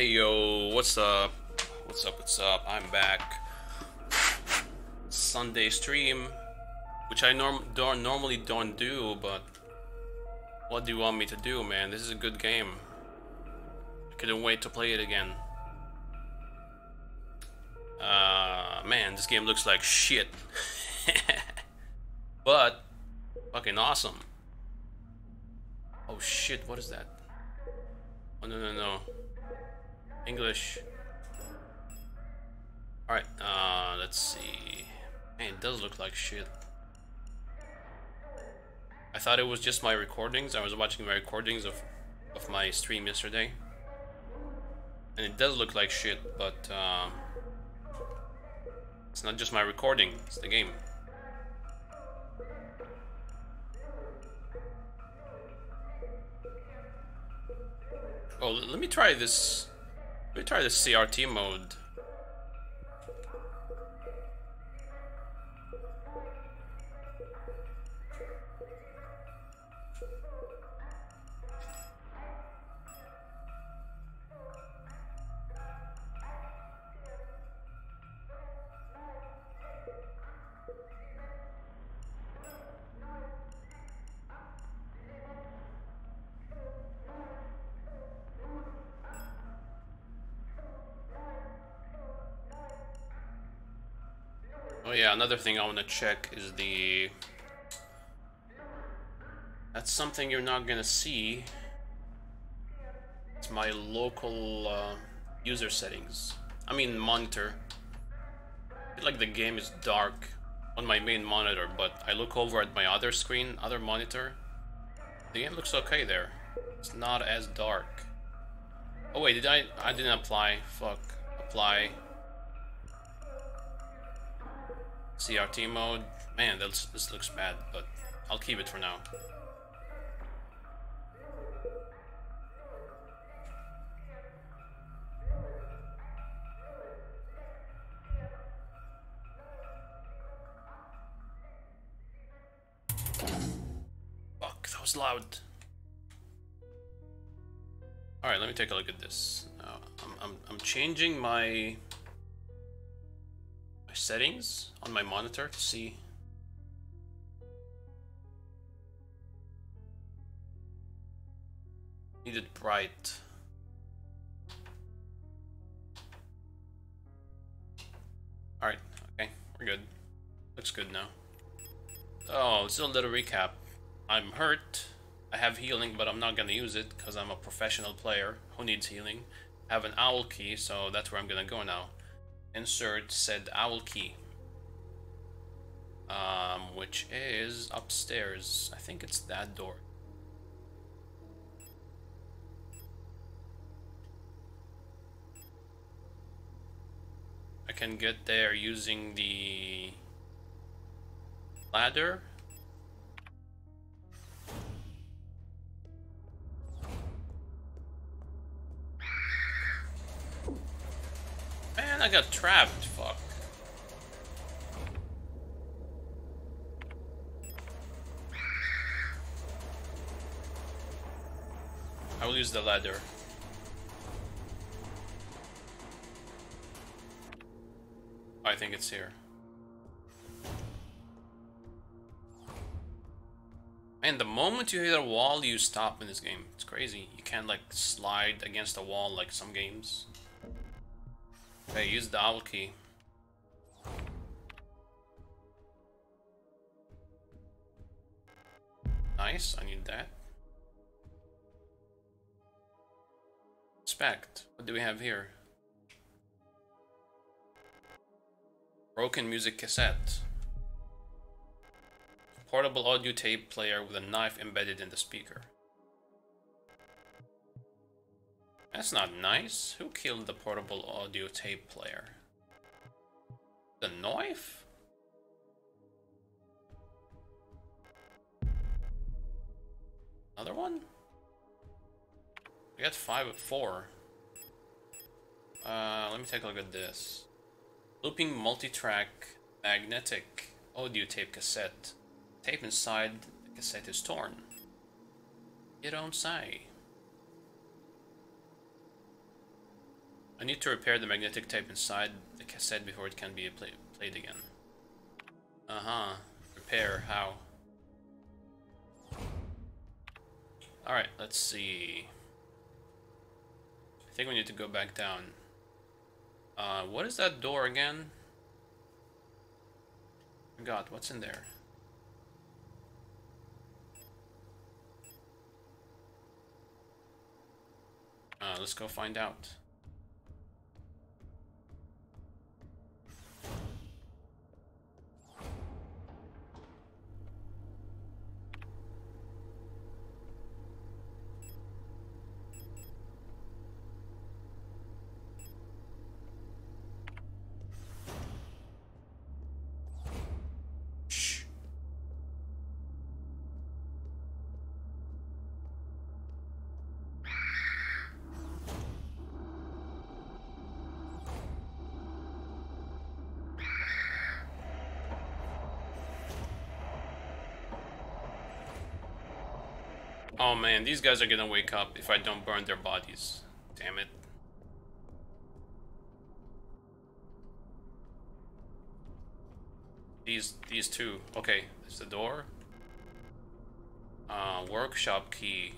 Hey yo, what's up? What's up, what's up? I'm back. Sunday stream, which I norm don't normally don't do, but what do you want me to do, man? This is a good game. I couldn't wait to play it again. Uh, man, this game looks like shit. but, fucking awesome. Oh shit, what is that? Oh no no no. English. Alright, uh, let's see. Man, it does look like shit. I thought it was just my recordings. I was watching my recordings of, of my stream yesterday. And it does look like shit, but uh, it's not just my recording, it's the game. Oh, let me try this. Let me try the CRT mode. Another thing I want to check is the... That's something you're not gonna see. It's my local uh, user settings. I mean monitor. Like the game is dark on my main monitor, but I look over at my other screen, other monitor. The game looks okay there. It's not as dark. Oh wait, did I? I didn't apply. Fuck. Apply. CRT mode. Man, this, this looks bad, but I'll keep it for now. Fuck, that was loud. Alright, let me take a look at this. Uh, I'm, I'm, I'm changing my my settings on my monitor to see. Need it bright. Alright, okay, we're good. Looks good now. Oh, just a little recap. I'm hurt. I have healing, but I'm not gonna use it because I'm a professional player who needs healing. I have an owl key, so that's where I'm gonna go now insert said owl key. Um, which is upstairs. I think it's that door. I can get there using the ladder. Man, I got trapped. Fuck. I will use the ladder. I think it's here. Man, the moment you hit a wall, you stop in this game. It's crazy. You can't like slide against a wall like some games. Okay, use the owl key. Nice, I need that. Inspect. What do we have here? Broken music cassette. Portable audio tape player with a knife embedded in the speaker. That's not nice. Who killed the portable audio tape player? The knife? Another one? We got five of four. Uh, let me take a look at this. Looping multi-track magnetic audio tape cassette. Tape inside the cassette is torn. You don't say. I need to repair the magnetic tape inside the cassette before it can be play played again. Uh-huh. Repair, how? Alright, let's see. I think we need to go back down. Uh, what is that door again? God, what's in there? Uh, let's go find out. Man, these guys are gonna wake up if I don't burn their bodies. Damn it. These these two. Okay, there's the door. Uh, workshop key.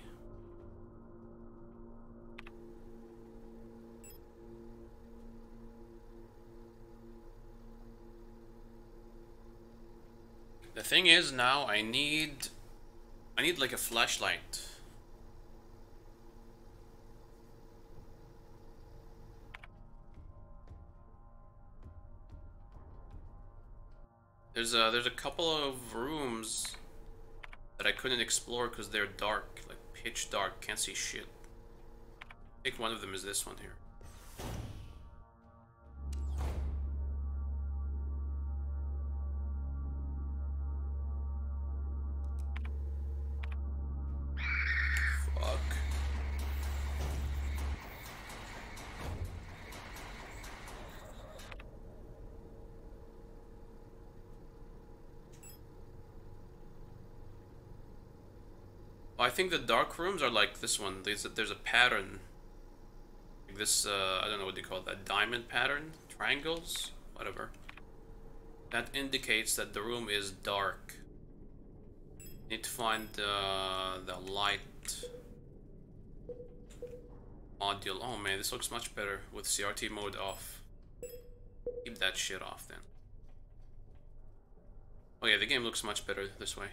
The thing is now I need I need like a flashlight. There's a there's a couple of rooms that I couldn't explore because they're dark, like pitch dark, can't see shit. I think one of them is this one here. Think the dark rooms are like this one. There's a, there's a pattern. Like this, uh, I don't know what they call that. Diamond pattern? Triangles? Whatever. That indicates that the room is dark. Need to find uh, the light module. Oh man, this looks much better with CRT mode off. Keep that shit off then. Oh yeah, the game looks much better this way.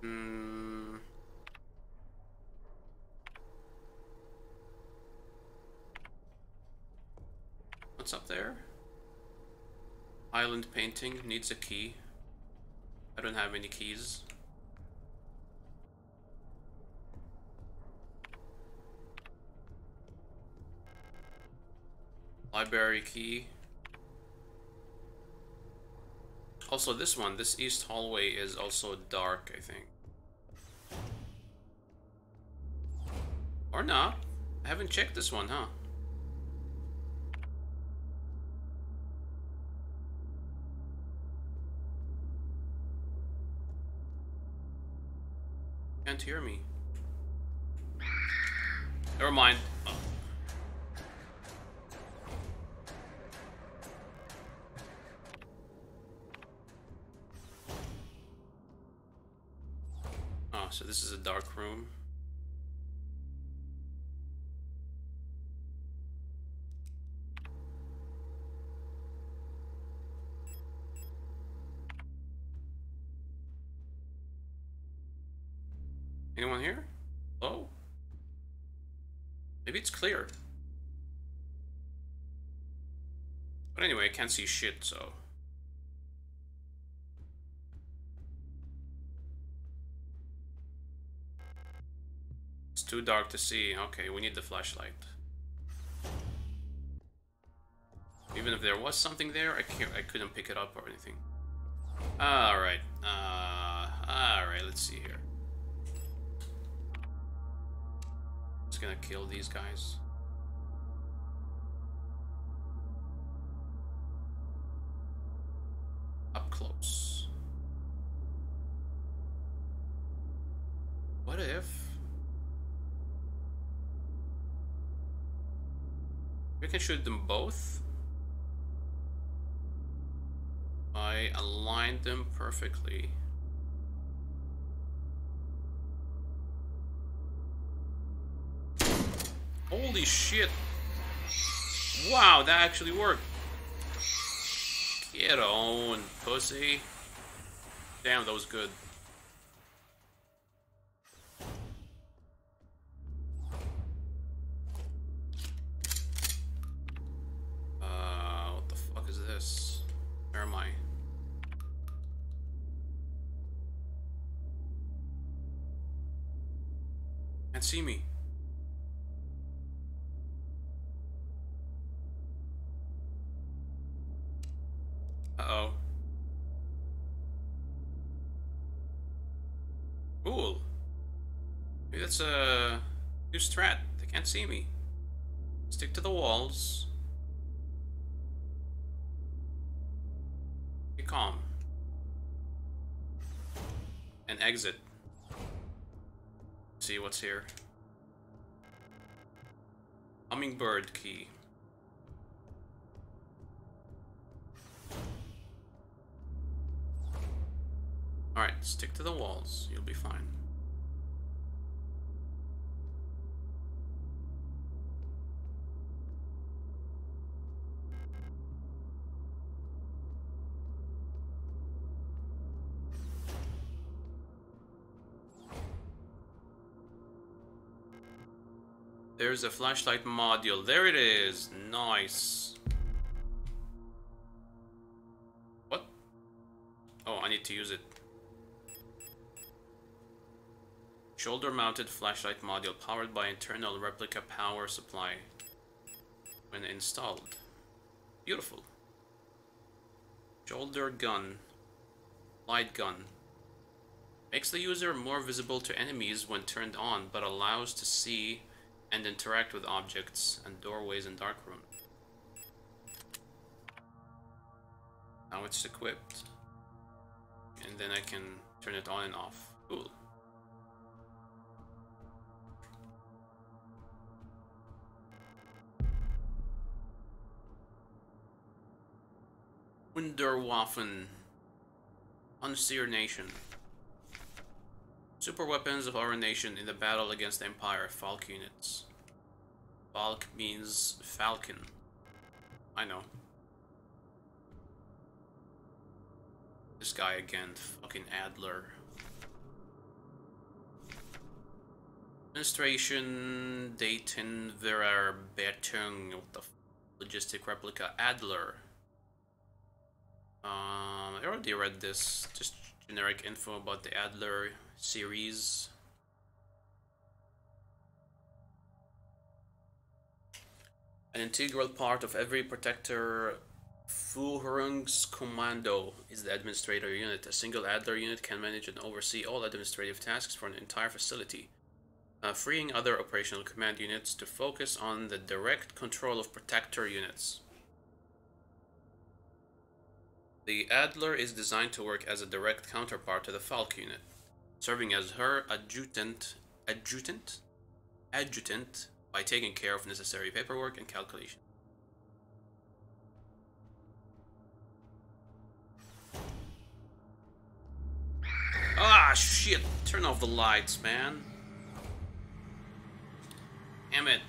Hmm. What's up there? Island painting needs a key. I don't have any keys. Library key. Also this one, this east hallway is also dark, I think. Or not. I haven't checked this one, huh? Can't hear me. Never mind. Oh. oh, so this is a dark room. Clear. But anyway, I can't see shit, so... It's too dark to see. Okay, we need the flashlight. Even if there was something there, I can't, I couldn't pick it up or anything. Alright. Uh, Alright, let's see here. Gonna kill these guys. Up close. What if... We can shoot them both? I aligned them perfectly. Holy shit! Wow, that actually worked! Get on, pussy. Damn, that was good. Uh, what the fuck is this? Where am I? Can't see me. That's a new strat. They can't see me. Stick to the walls. Be calm. And exit. See what's here. Hummingbird key. Alright, stick to the walls. You'll be fine. A flashlight module. There it is. Nice. What? Oh, I need to use it. Shoulder-mounted flashlight module powered by internal replica power supply when installed. Beautiful. Shoulder gun. Light gun. Makes the user more visible to enemies when turned on, but allows to see and interact with objects and doorways in dark room. Now it's equipped. And then I can turn it on and off. Cool. Wunderwaffen. Unserer Nation. Super weapons of our nation in the battle against the Empire, Falk units. Falk means falcon. I know. This guy again, fucking Adler. Administration, Dayton, Vera, Betung, what the logistic replica, Adler. Um, I already read this, just generic info about the Adler series. An integral part of every protector Führungskommando is the administrator unit. A single Adler unit can manage and oversee all administrative tasks for an entire facility, uh, freeing other operational command units to focus on the direct control of protector units. The Adler is designed to work as a direct counterpart to the Falk unit, serving as her adjutant, adjutant, adjutant by taking care of necessary paperwork and calculation. Ah, shit! Turn off the lights, man. Damn it.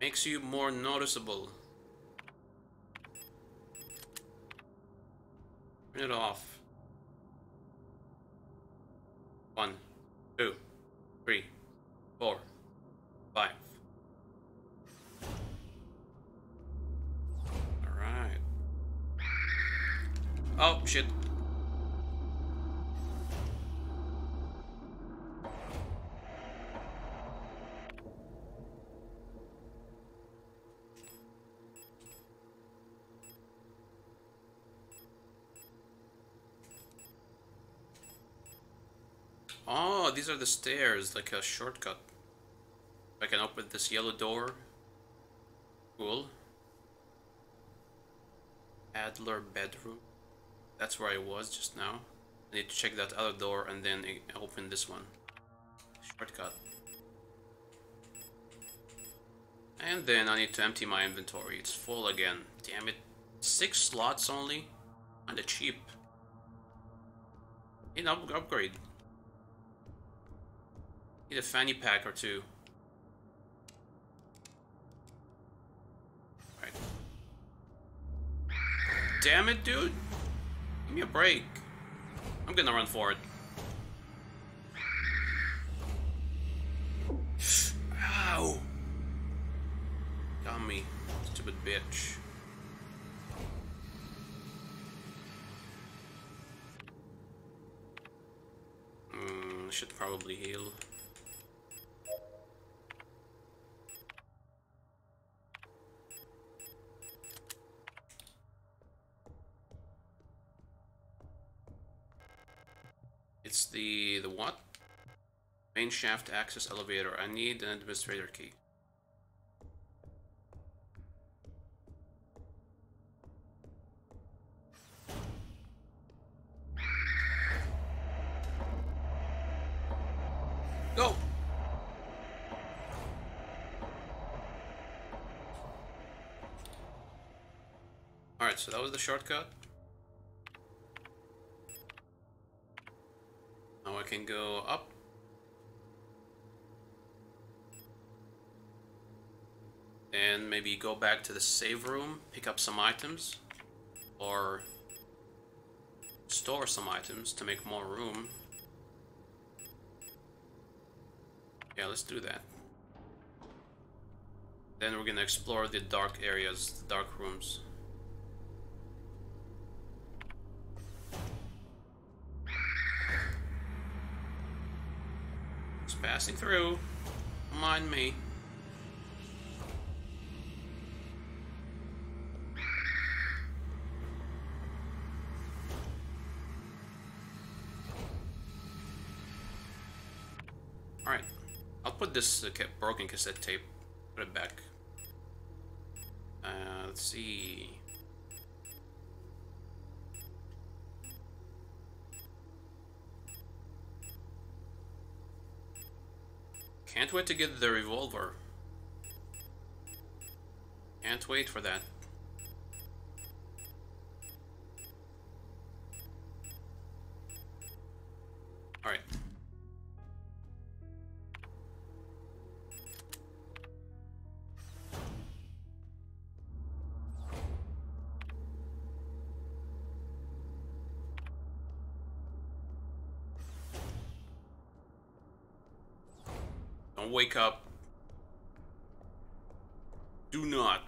Makes you more noticeable. It off. One, two, three, four, five. Alright. Oh, shit. Oh, these are the stairs, like a shortcut. I can open this yellow door. Cool. Adler bedroom. That's where I was just now. I need to check that other door and then open this one. Shortcut. And then I need to empty my inventory. It's full again. Damn it. Six slots only? Kinda cheap. Need up upgrade. Need a fanny pack or two. Right. Damn it, dude. Give me a break. I'm gonna run for it. Ow! Got me, stupid bitch. Mm, should probably heal. It's the the what? Main shaft access elevator. I need an administrator key. Go! Alright, so that was the shortcut. Now I can go up. And maybe go back to the save room, pick up some items. Or store some items to make more room. Yeah, let's do that. Then we're gonna explore the dark areas, the dark rooms. It's passing through. Mind me. Alright. I'll put this broken cassette tape, put it back. Uh, let's see. Can't wait to get the revolver. Can't wait for that. Wake up. Do not.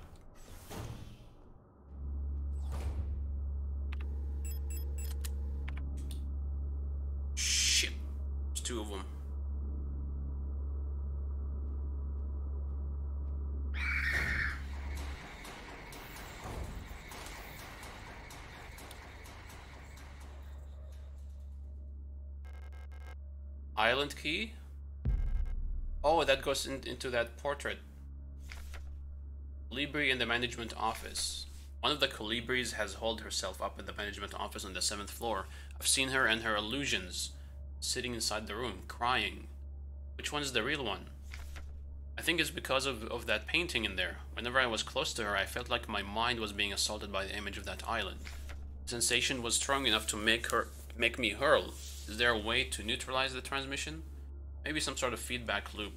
Shit. There's two of them. Island key? Oh, that goes in, into that portrait. Kolibri in the management office. One of the Kolibris has holed herself up in the management office on the seventh floor. I've seen her and her illusions sitting inside the room, crying. Which one's the real one? I think it's because of, of that painting in there. Whenever I was close to her, I felt like my mind was being assaulted by the image of that island. The sensation was strong enough to make her make me hurl. Is there a way to neutralize the transmission? Maybe some sort of feedback loop.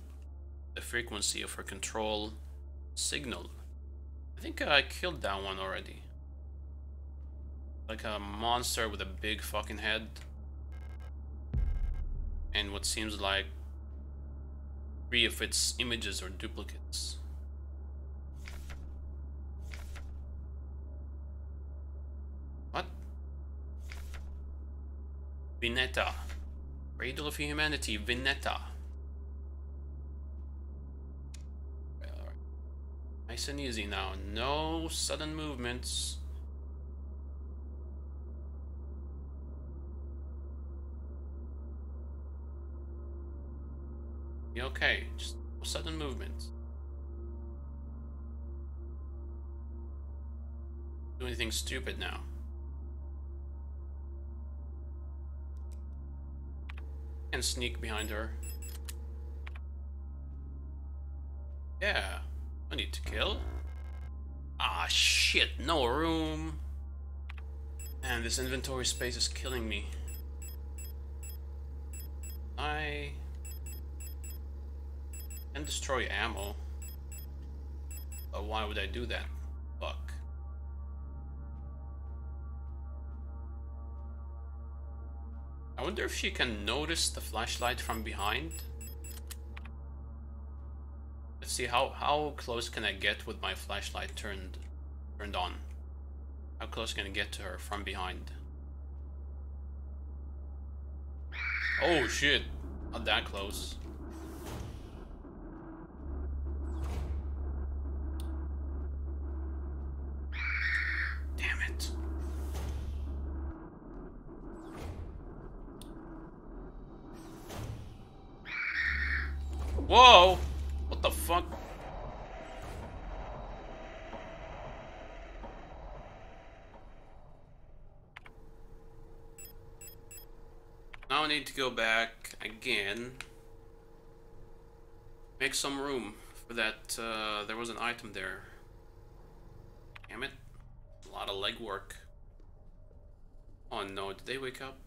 The frequency of her control signal. I think uh, I killed that one already. Like a monster with a big fucking head. And what seems like three of its images or duplicates. What? Vineta. Cradle of Humanity, Vineta. Nice and easy now. No sudden movements. Be okay. Just no sudden movements. Do anything stupid now. And sneak behind her. Yeah. I need to kill. Ah, shit. No room. And this inventory space is killing me. I can destroy ammo. But why would I do that? Fuck. I wonder if she can notice the flashlight from behind. Let's see how how close can I get with my flashlight turned turned on. How close can I get to her from behind? Oh shit, not that close. Damn it. Whoa! What the fuck? Now I need to go back again. Make some room for that. Uh, there was an item there. Damn it. A lot of legwork. Oh no, did they wake up?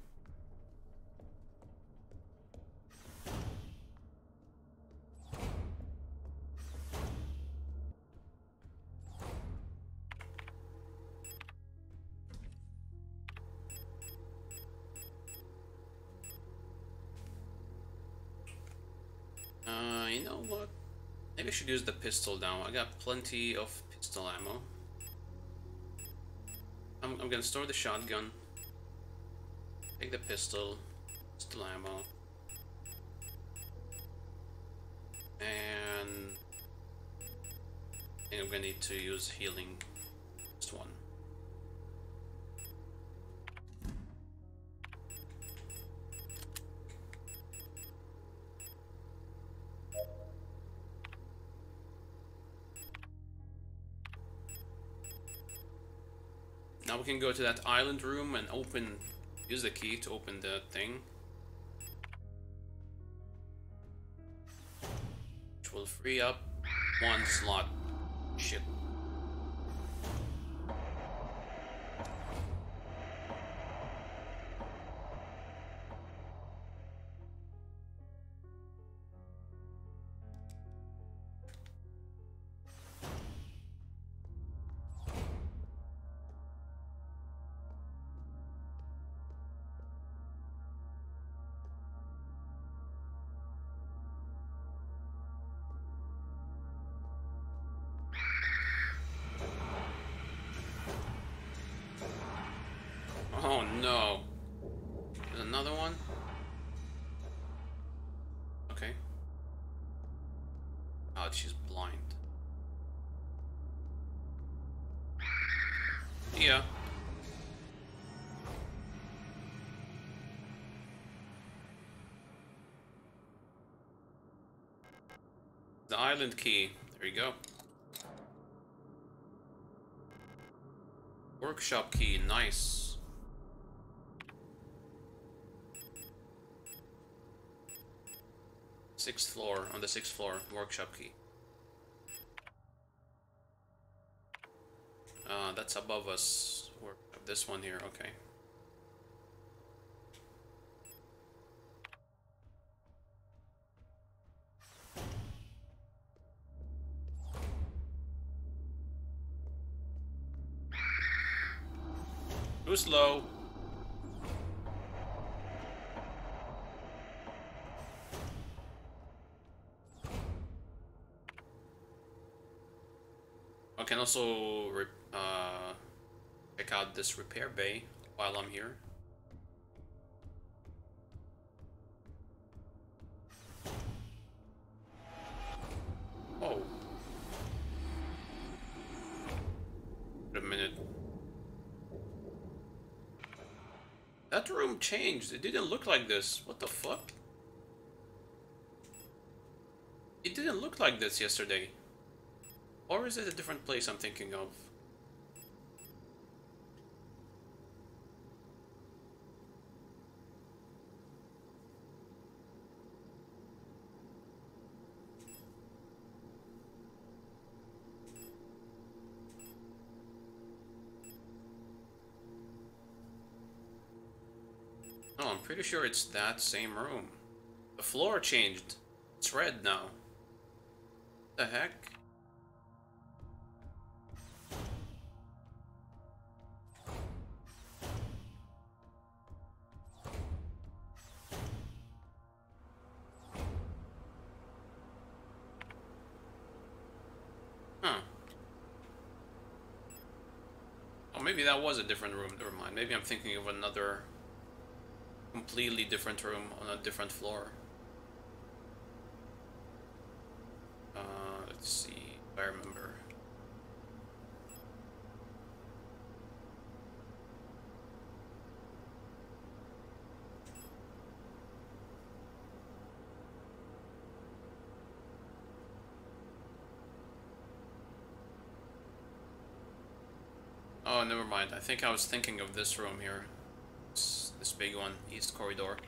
Should use the pistol now. I got plenty of pistol ammo. I'm, I'm gonna store the shotgun. Take the pistol. Pistol ammo. And... I think I'm gonna need to use healing. Just one. We can go to that island room and open, use the key to open the thing. Which will free up one slot. Shit. Island key. There you go. Workshop key. Nice. Sixth floor, on the sixth floor, workshop key. Uh, that's above us. This one here, okay. Slow. I can also uh, check out this repair bay while I'm here. Changed. It didn't look like this. What the fuck? It didn't look like this yesterday. Or is it a different place I'm thinking of? Oh, I'm pretty sure it's that same room. The floor changed. It's red now. The heck? Huh. Oh, maybe that was a different room. Never mind. Maybe I'm thinking of another completely different room on a different floor. Uh, let's see I remember. Oh, never mind. I think I was thinking of this room here. This, big one, east corridor.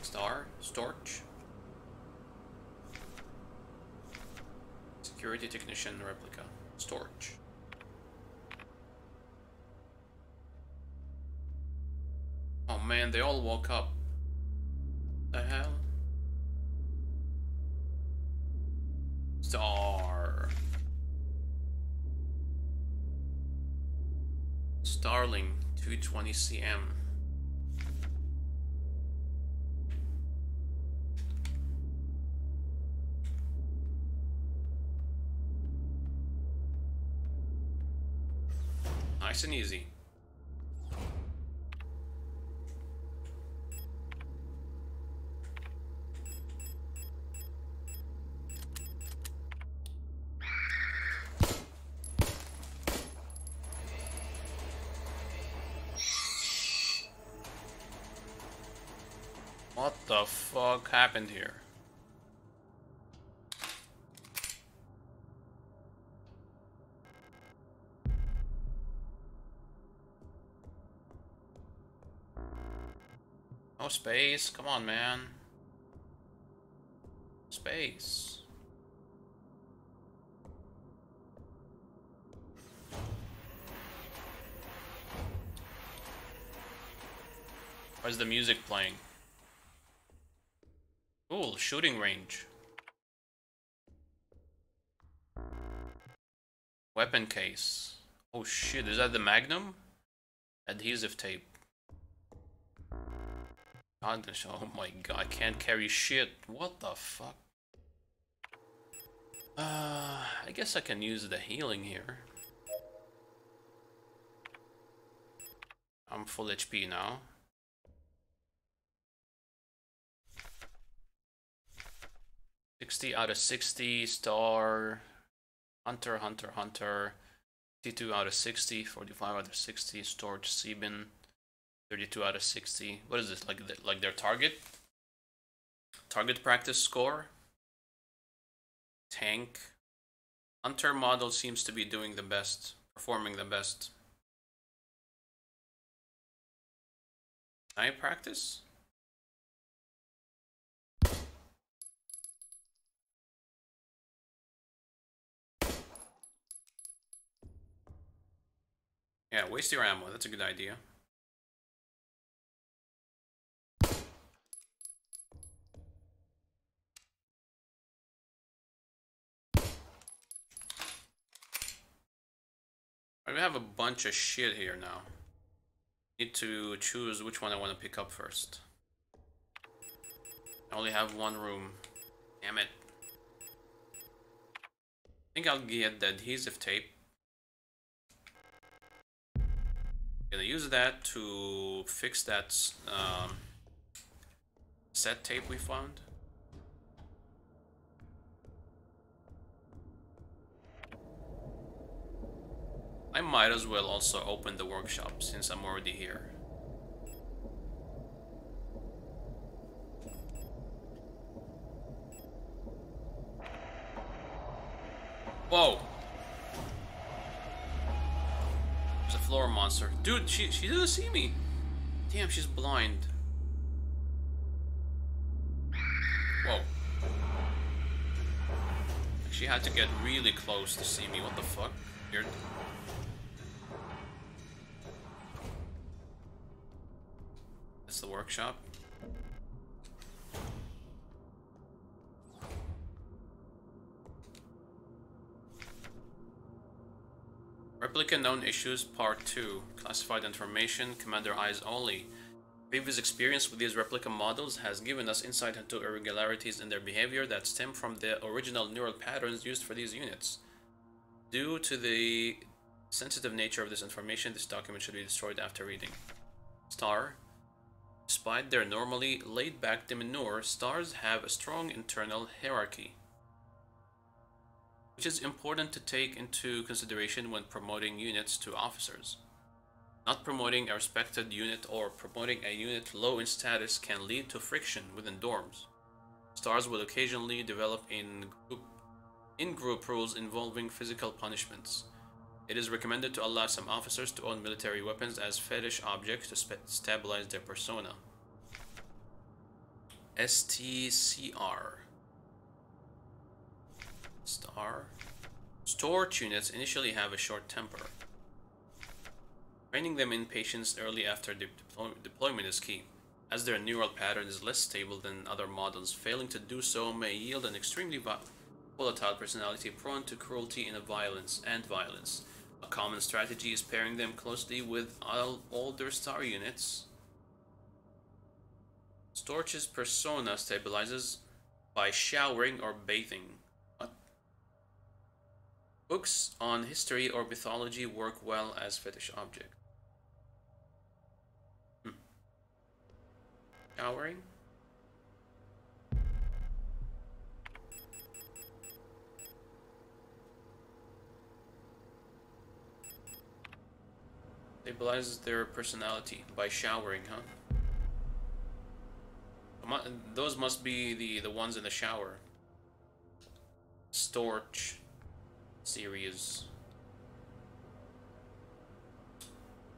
Star, Storch. Security technician replica, Storch. Oh man, they all woke up. The hell? Star. Starling 220 cm. Nice and easy. Happened here? No space, come on man. Space. Where's the music playing? Cool, shooting range. Weapon case. Oh shit, is that the Magnum? Adhesive tape. Oh my god, I can't carry shit. What the fuck? Uh, I guess I can use the healing here. I'm full HP now. Sixty out of sixty star Hunter Hunter Hunter 52 out of 60, 45 out of 60, storage Sebin, 32 out of 60. What is this, like, like their target? Target practice score? Tank. Hunter model seems to be doing the best, performing the best. I practice? Yeah, waste your ammo. That's a good idea. I have a bunch of shit here now. Need to choose which one I want to pick up first. I only have one room. Damn it. I think I'll get the adhesive tape. Gonna use that to fix that um, set tape we found. I might as well also open the workshop since I'm already here. Whoa! the floor monster. Dude, she, she didn't see me. Damn, she's blind. Whoa. She had to get really close to see me. What the fuck? Weird. That's the workshop. Replica Known Issues Part 2 Classified Information Commander Eyes Only Previous experience with these replica models has given us insight into irregularities in their behavior that stem from the original neural patterns used for these units. Due to the sensitive nature of this information, this document should be destroyed after reading. Star. Despite their normally laid-back demeanor, stars have a strong internal hierarchy, which is important to take into consideration when promoting units to officers. Not promoting a respected unit or promoting a unit low in status can lead to friction within dorms. Stars will occasionally develop in group, in group rules involving physical punishments. It is recommended to allow some officers to own military weapons as fetish objects to stabilize their persona. STCR Star Storch units initially have a short temper. Training them in patience early after de deploy deployment is key, as their neural pattern is less stable than other models. Failing to do so may yield an extremely volatile personality prone to cruelty and violence and violence. A common strategy is pairing them closely with older star units. Storch's persona stabilizes by showering or bathing. Books on history or mythology work well as fetish objects. Showering? Hmm. Stabilizes their personality by showering, huh? Those must be the, the ones in the shower. Storch series.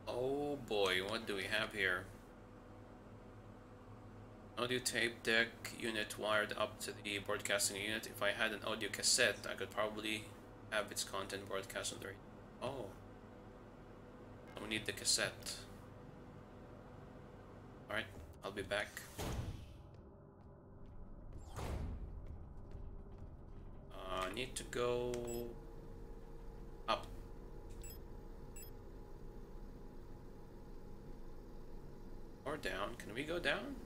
Oh boy, what do we have here? audio tape deck unit wired up to the broadcasting unit. If I had an audio cassette, I could probably have its content broadcast on the radio. Oh. We need the cassette. Alright, I'll be back. Uh, I need to go up. Or down. Can we go down?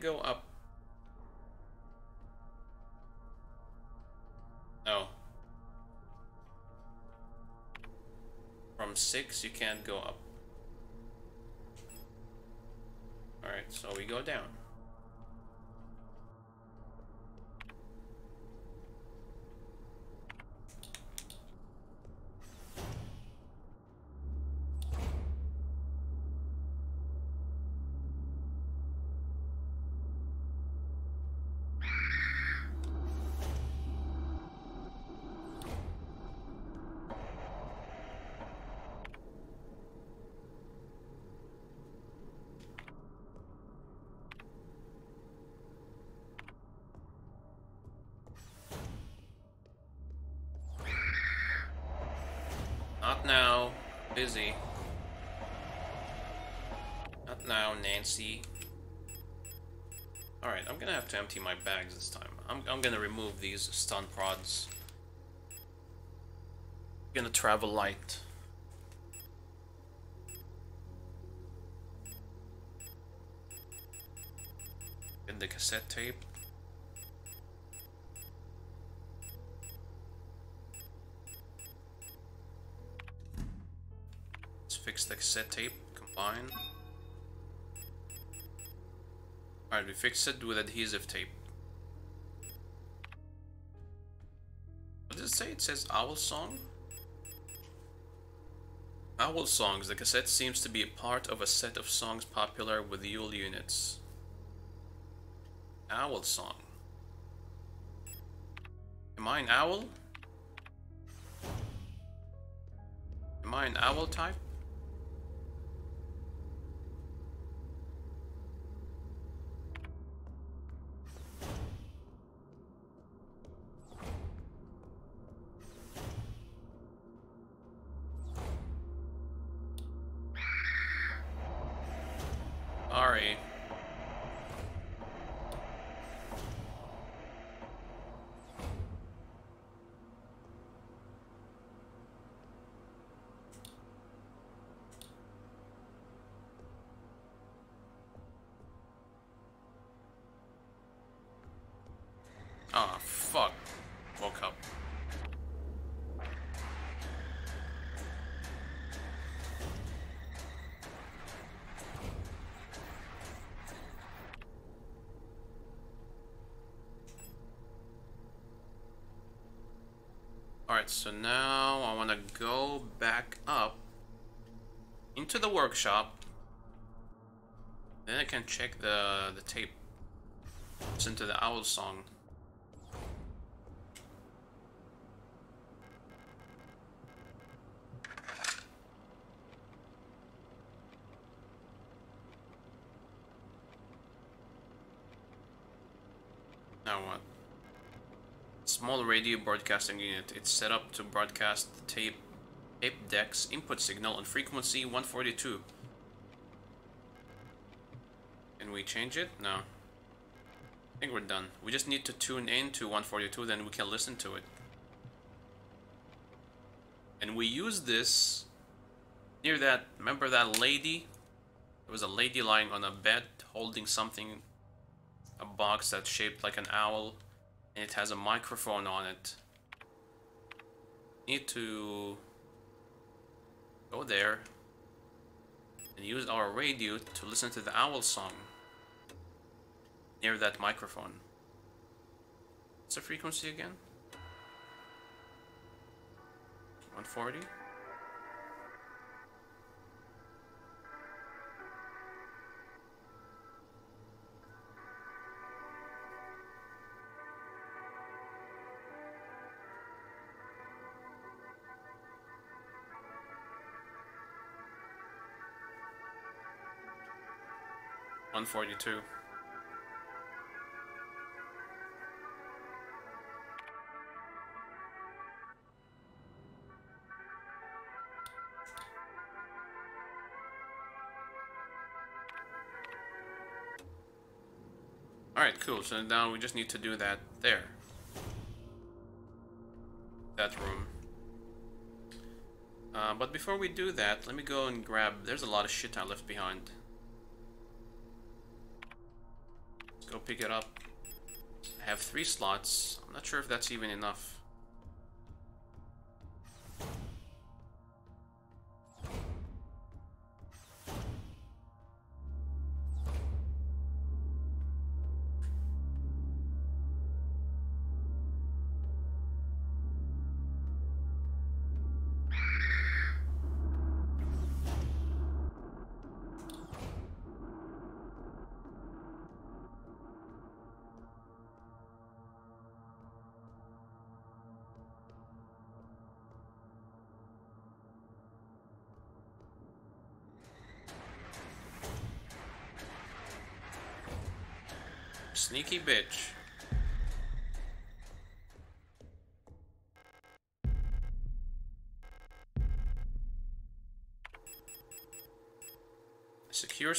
Go up? No. From 6 you can't go up. Alright, so we go down. Busy. Not now, Nancy. Alright, I'm gonna have to empty my bags this time. I'm, I'm gonna remove these stun prods. I'm gonna travel light. In the cassette tape. Fix the cassette tape, combine. Alright, we fixed it with adhesive tape. What does it say? It says Owl Song? Owl Songs. The cassette seems to be a part of a set of songs popular with Yule units. Owl Song. Am I an owl? Am I an owl type? Alright, so now I want to go back up into the workshop. Then I can check the, the tape. Listen to the owl song. Now what? Small radio broadcasting unit. It's set up to broadcast tape tape decks input signal on frequency 142. Can we change it? No. I think we're done. We just need to tune in to 142, then we can listen to it. And we use this near that, remember that lady? There was a lady lying on a bed holding something, a box that's shaped like an owl, and it has a microphone on it. Need to go there and use our radio to listen to the owl song near that microphone. What's the frequency again? 140? One forty two. Alright, cool. So now we just need to do that there. That room. Uh, but before we do that, let me go and grab... There's a lot of shit I left behind. Let's go pick it up. I have three slots. I'm not sure if that's even enough.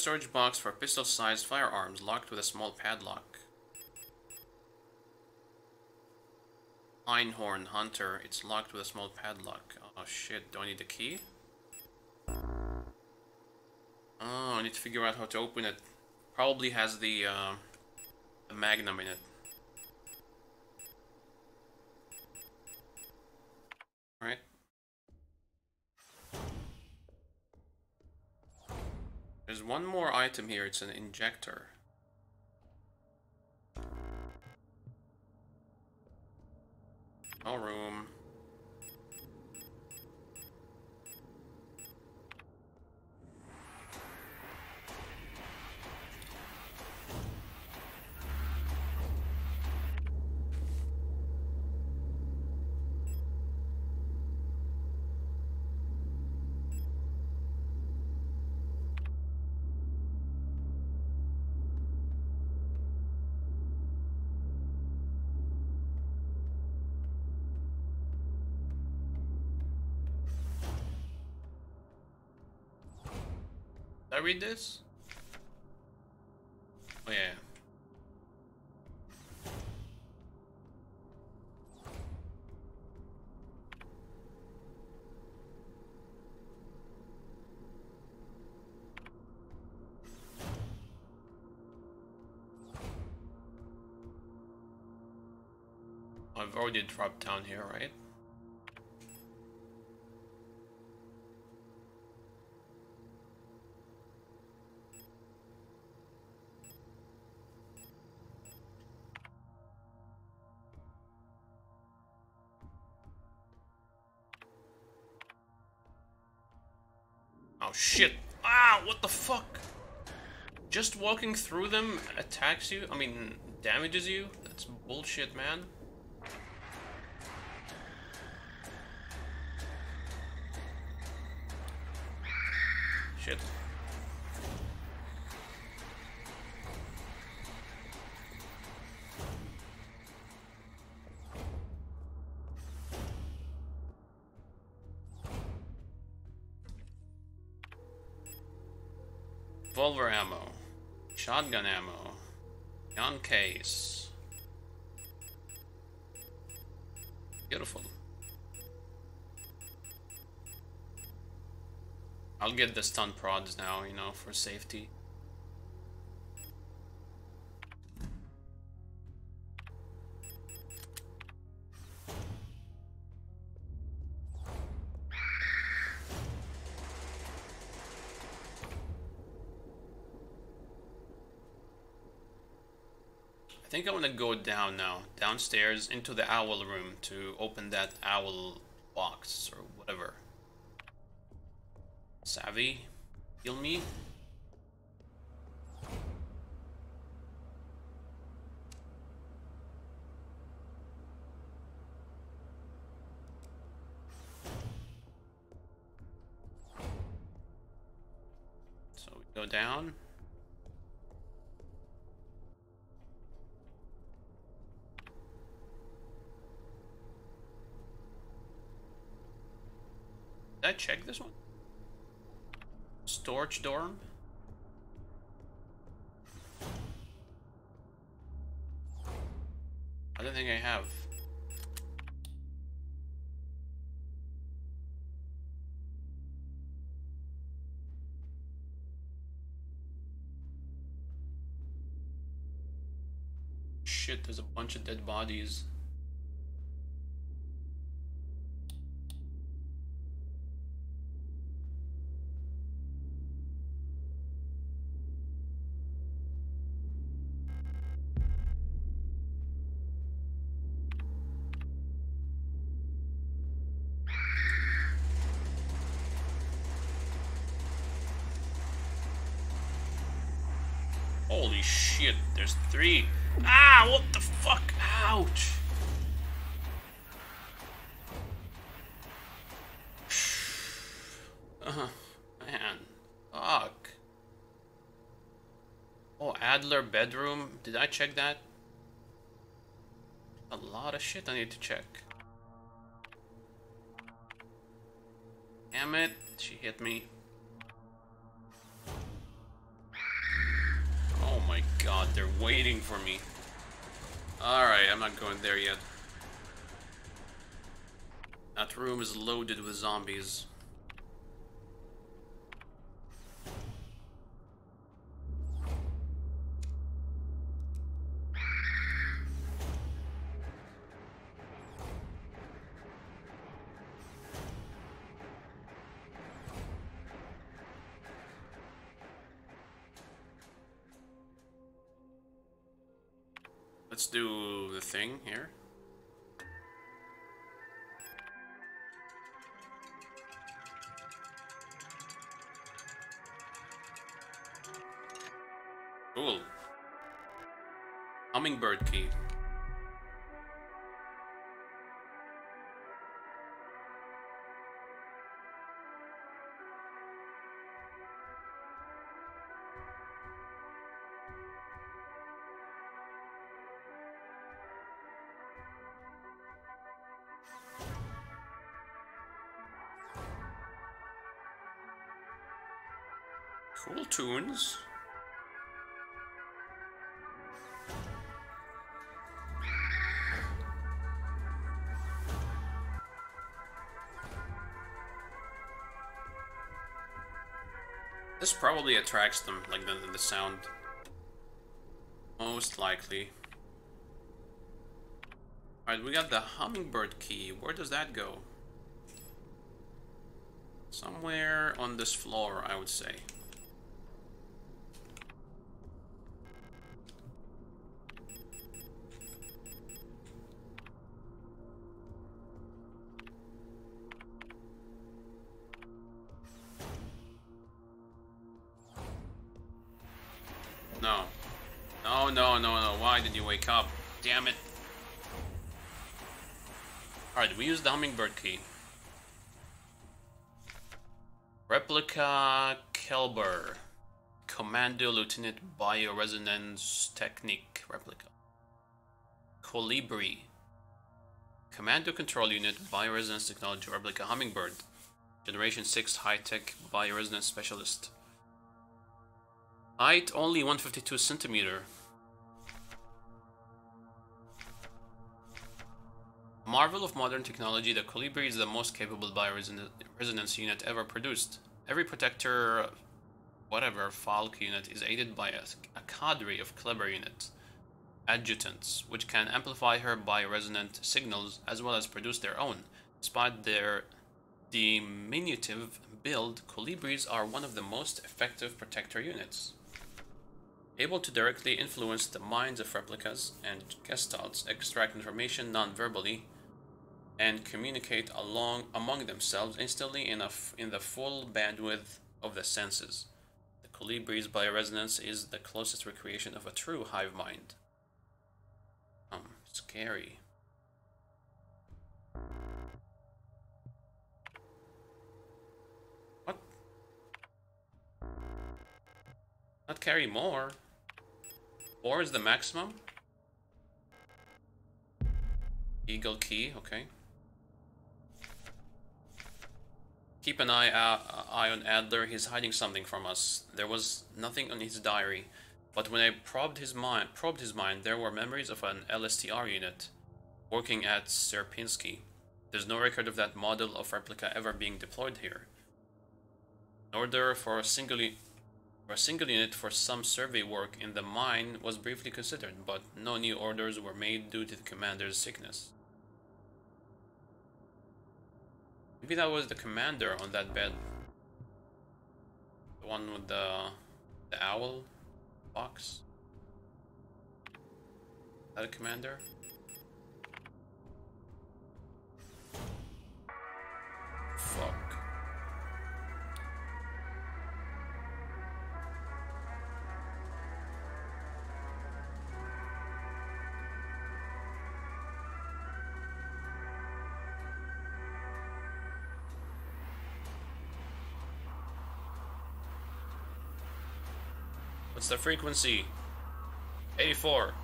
Storage box for pistol-sized firearms locked with a small padlock. Einhorn Hunter. It's locked with a small padlock. Oh shit, do I need the key? Oh, I need to figure out how to open it. Probably has the, uh, the magnum in it. There's one more item here, it's an injector. No room. Read this? Oh yeah. I've already dropped down here, right? Shit! Ah, what the fuck? Just walking through them attacks you? I mean, damages you? That's bullshit, man. Case. Beautiful. I'll get the stun prods now, you know, for safety. Think I want to go down now, downstairs into the owl room to open that owl box or whatever. Savvy, heal me. Check this one? Storage dorm? I don't think I have. Shit, there's a bunch of dead bodies. Holy shit, there's three. Ah, what the fuck? Ouch. Uh, man, fuck. Oh, Adler bedroom. Did I check that? A lot of shit I need to check. Damn it, she hit me. Oh my god, they're waiting for me. Alright, I'm not going there yet. That room is loaded with zombies. Let's do the thing here. This probably attracts them, like the, the sound. Most likely. Alright, we got the hummingbird key. Where does that go? Somewhere on this floor, I would say. Hummingbird key. Replica Kelber. Commando Lieutenant Bioresonance Technique Replica. Kolibri. Commando Control Unit Bioresonance Technology Replica Hummingbird. Generation 6 High-Tech Bioresonance Specialist. Height only 152 centimeter. Marvel of modern technology, the Kolibri is the most capable bioresonance unit ever produced. Every protector, whatever, Falk unit is aided by a, a cadre of clever units, adjutants, which can amplify her bioresonant signals as well as produce their own. Despite their diminutive build, Kolibris are one of the most effective protector units able to directly influence the minds of replicas and gestalts, extract information non-verbally, and communicate along among themselves instantly in, in the full bandwidth of the senses. The Kolibri's bioresonance is the closest recreation of a true hive mind. Um, scary. What? Not carry more. Four is the maximum? Eagle key, okay. Keep an eye, out, eye on Adler, he's hiding something from us. There was nothing on his diary, but when I probed his mind, probed his mind, there were memories of an LSTR unit working at Sierpinski. There's no record of that model of replica ever being deployed here. In order for a single a single unit for some survey work in the mine was briefly considered, but no new orders were made due to the commander's sickness. Maybe that was the commander on that bed. The one with the, the owl box. Is that a commander? Fuck. What's the frequency? 84.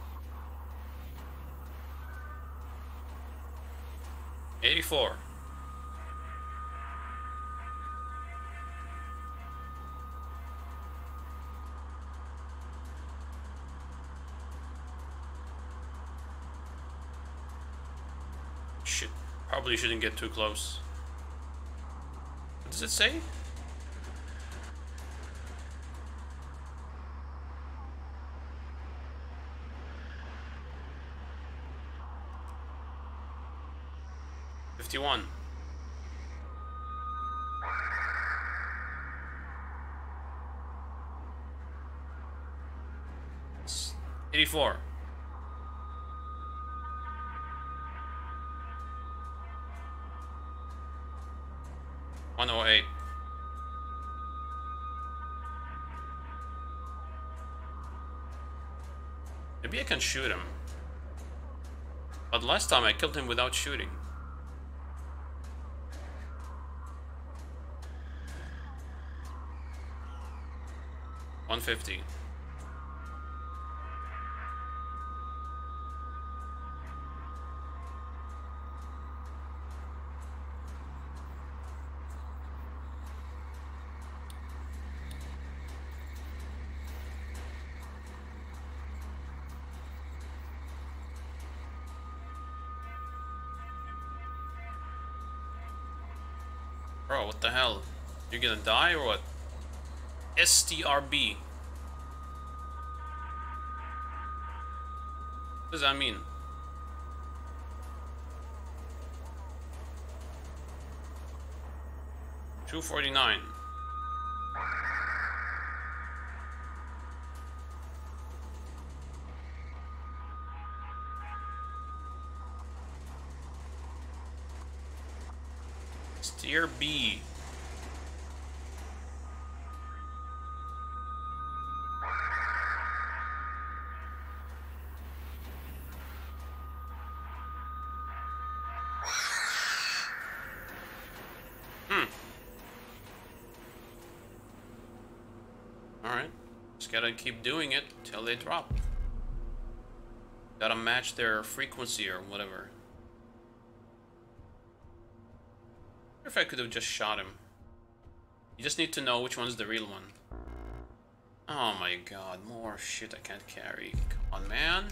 84. Shit. Probably shouldn't get too close. What does it say? 51. Eighty-four. One oh eight. Maybe I can shoot him. But last time I killed him without shooting. 150. Bro, what the hell? You gonna die or what? STRB. What does that mean? Two forty nine. Steer B. gotta keep doing it till they drop. Gotta match their frequency or whatever. if I could have just shot him. You just need to know which one's the real one. Oh my god, more shit I can't carry. Come on, man.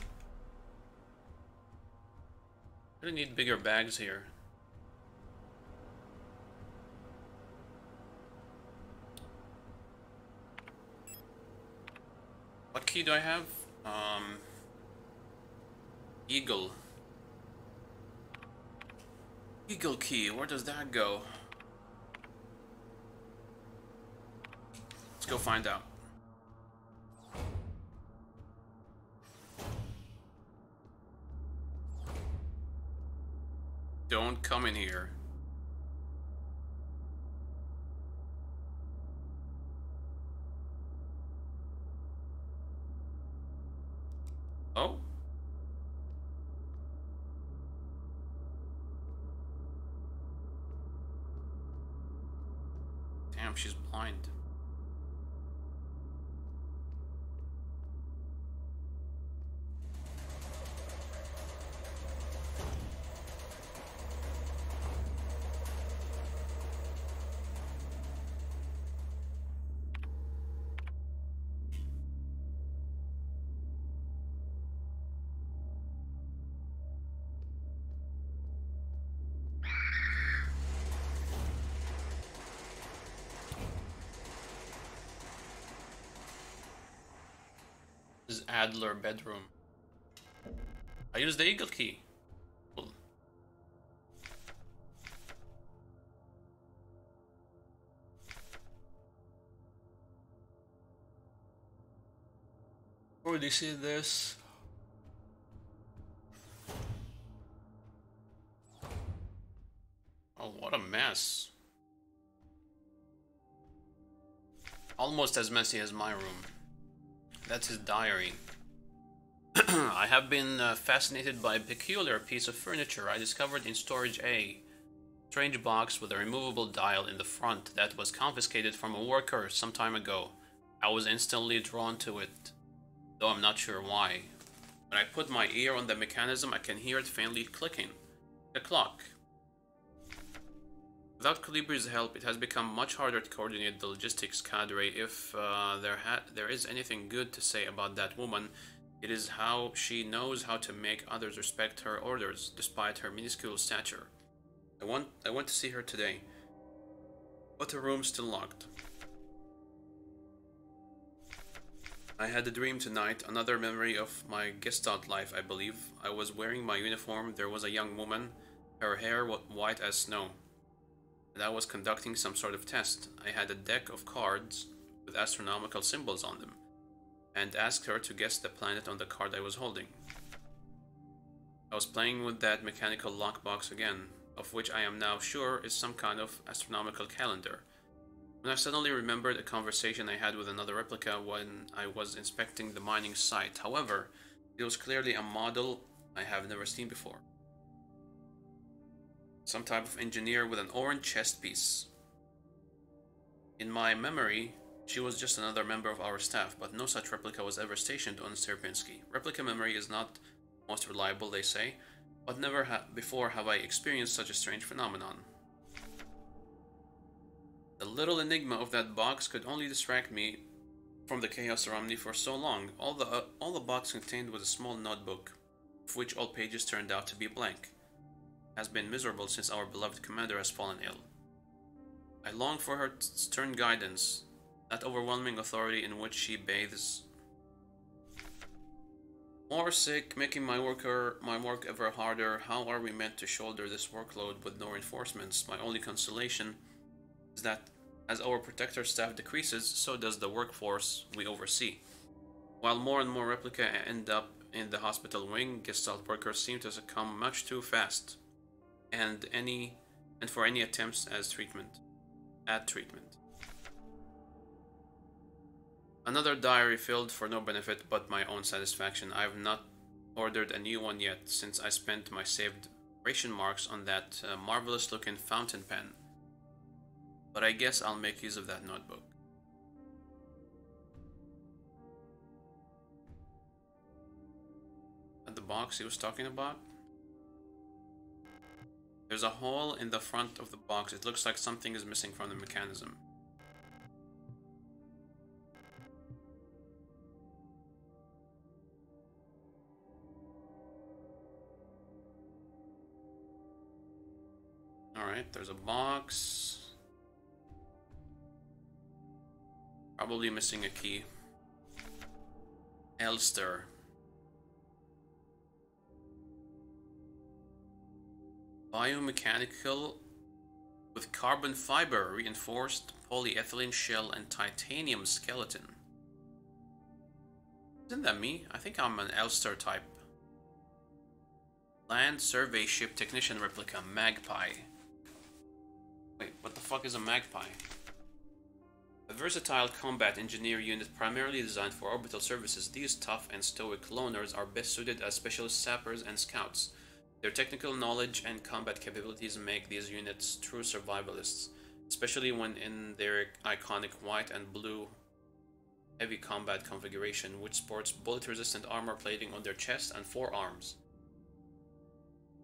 I need bigger bags here. Key do I have? Um, Eagle. Eagle key, where does that go? Let's go find out. Don't come in here. Oh? Damn, she's blind. Adler bedroom. I use the eagle key. Cool. Already see this. Oh, what a mess. Almost as messy as my room. That's his diary. I have been uh, fascinated by a peculiar piece of furniture I discovered in storage A. Strange box with a removable dial in the front that was confiscated from a worker some time ago. I was instantly drawn to it, though I'm not sure why. When I put my ear on the mechanism, I can hear it faintly clicking. The clock. Without Kolibri's help, it has become much harder to coordinate the logistics cadre. If uh, there, there is anything good to say about that woman, it is how she knows how to make others respect her orders, despite her minuscule stature. I want, I went to see her today, but her room's still locked. I had a dream tonight, another memory of my Gestalt life, I believe. I was wearing my uniform, there was a young woman, her hair was white as snow and I was conducting some sort of test. I had a deck of cards with astronomical symbols on them, and asked her to guess the planet on the card I was holding. I was playing with that mechanical lockbox again, of which I am now sure is some kind of astronomical calendar. When I suddenly remembered a conversation I had with another replica when I was inspecting the mining site. However, it was clearly a model I have never seen before. Some type of engineer with an orange chest piece. In my memory, she was just another member of our staff, but no such replica was ever stationed on Sierpinski. Replica memory is not most reliable, they say, but never ha before have I experienced such a strange phenomenon. The little enigma of that box could only distract me from the chaos around me for so long. All the, uh, all the box contained was a small notebook, of which all pages turned out to be blank has been miserable since our beloved commander has fallen ill. I long for her stern guidance, that overwhelming authority in which she bathes. More sick, making my worker my work ever harder. How are we meant to shoulder this workload with no reinforcements? My only consolation is that as our protector staff decreases, so does the workforce we oversee. While more and more replica end up in the hospital wing, Gestalt workers seem to succumb much too fast, and any and for any attempts as treatment at treatment. Another diary filled for no benefit but my own satisfaction. I have not ordered a new one yet since I spent my saved ration marks on that uh, marvelous looking fountain pen. But I guess I'll make use of that notebook. At the box he was talking about? There's a hole in the front of the box. It looks like something is missing from the mechanism. Alright, there's a box. Probably missing a key. Elster. Biomechanical with carbon fiber, reinforced polyethylene shell, and titanium skeleton. Isn't that me? I think I'm an Elster type. Land Survey Ship Technician Replica, Magpie. Wait, what the fuck is a Magpie? A versatile combat engineer unit primarily designed for orbital services, these tough and stoic loners are best suited as specialist sappers and scouts. Their technical knowledge and combat capabilities make these units true survivalists, especially when in their iconic white and blue heavy combat configuration, which sports bullet-resistant armor plating on their chest and forearms.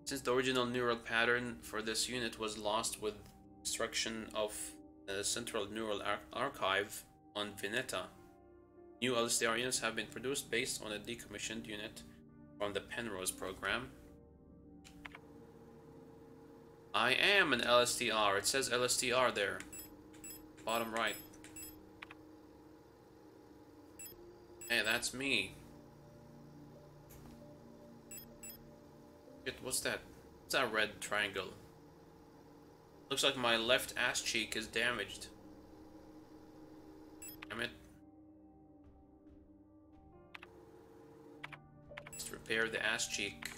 Since the original neural pattern for this unit was lost with destruction of the Central Neural Ar Archive on Vineta, new LSTR have been produced based on a decommissioned unit from the Penrose program I am an LSTR. It says LSTR there. Bottom right. Hey, that's me. Shit, what's that? What's that red triangle? Looks like my left ass cheek is damaged. Damn it. Let's repair the ass cheek.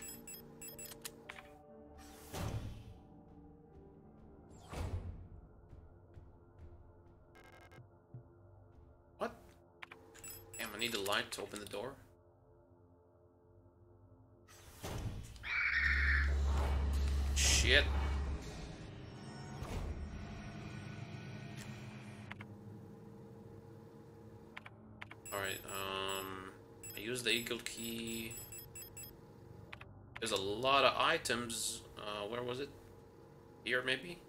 What? Damn, I need a light to open the door. Shit. The eagle key. There's a lot of items. Uh, where was it? Here, maybe?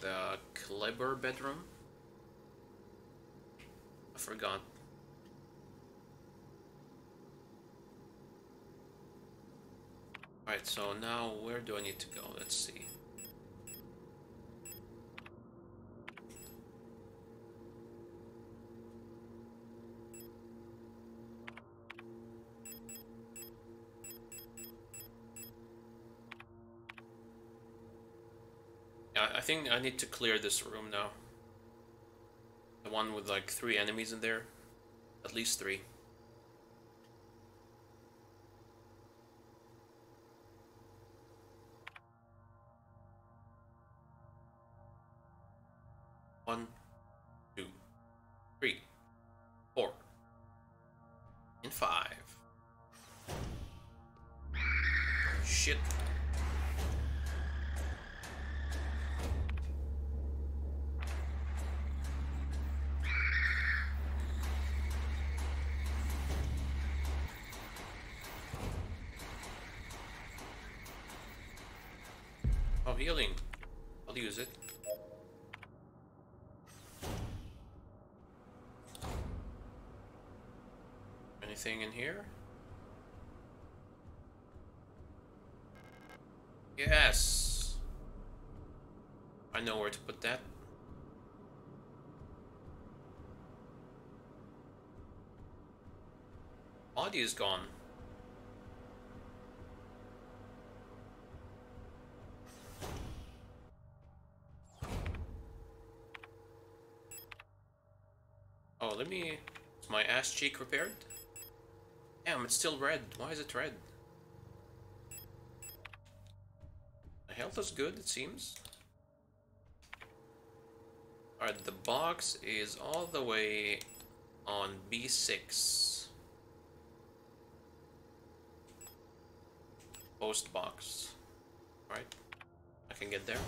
The Kleber bedroom? I forgot. Alright, so now where do I need to go? Let's see. I think I need to clear this room now. The one with like three enemies in there. At least three. anything in here? Yes! I know where to put that. Body is gone. Oh, let me... Is my ass cheek repaired? Damn, it's still red. Why is it red? The health is good, it seems. Alright, the box is all the way on B6. Post box. All right? I can get there.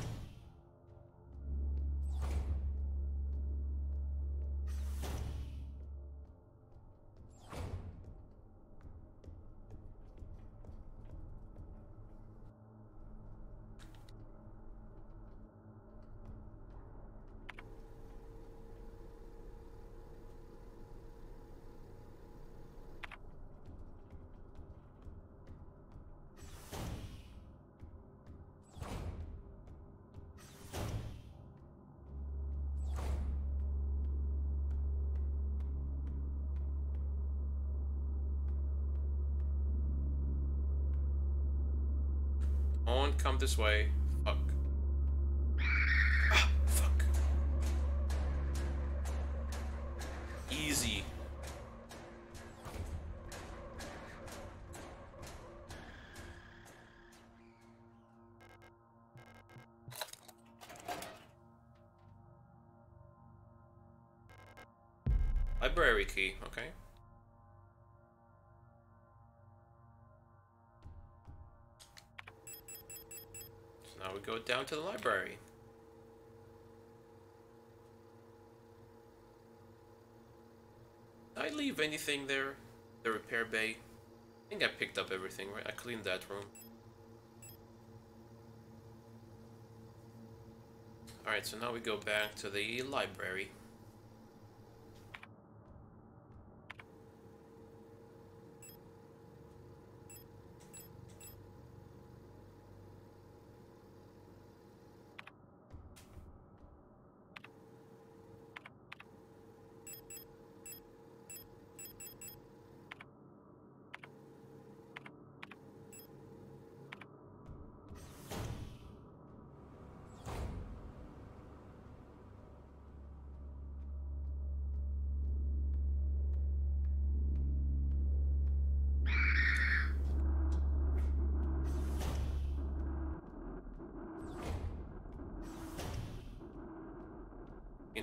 This way. To the library. Did I leave anything there? The repair bay? I think I picked up everything, right? I cleaned that room. Alright, so now we go back to the library.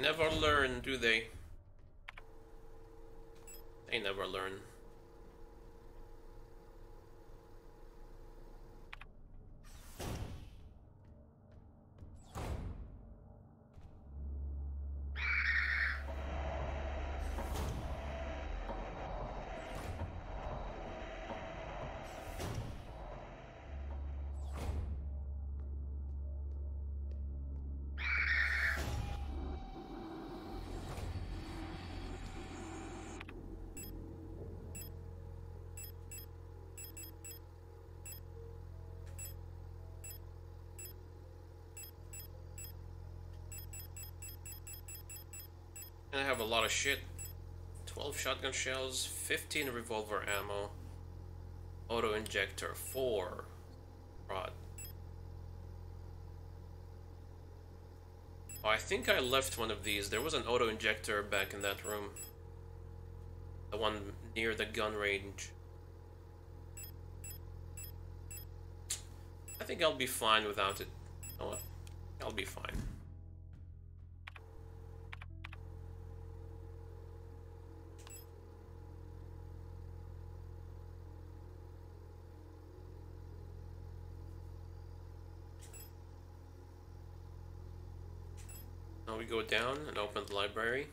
Never learn, do they? They never learn. Have a lot of shit. 12 shotgun shells, 15 revolver ammo, auto injector, 4 rod. Oh, I think I left one of these. There was an auto injector back in that room. The one near the gun range. I think I'll be fine without it. Oh, well, I'll be fine. Go down and open the library.